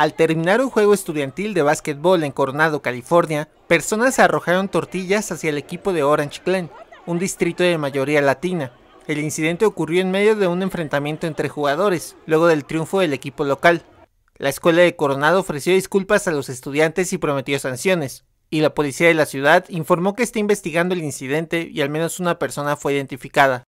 Al terminar un juego estudiantil de básquetbol en Coronado, California, personas arrojaron tortillas hacia el equipo de Orange Glen, un distrito de mayoría latina. El incidente ocurrió en medio de un enfrentamiento entre jugadores, luego del triunfo del equipo local. La escuela de Coronado ofreció disculpas a los estudiantes y prometió sanciones, y la policía de la ciudad informó que está investigando el incidente y al menos una persona fue identificada.